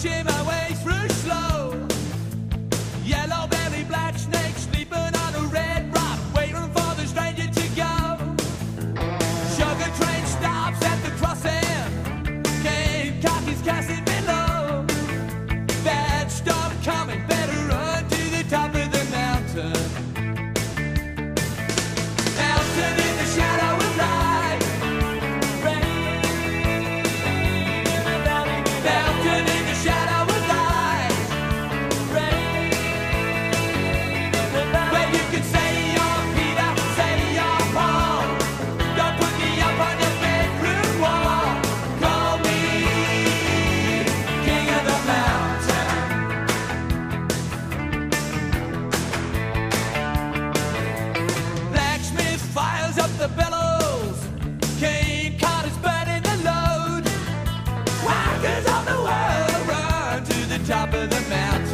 pushing my way through slow. Yellow belly, black snake. about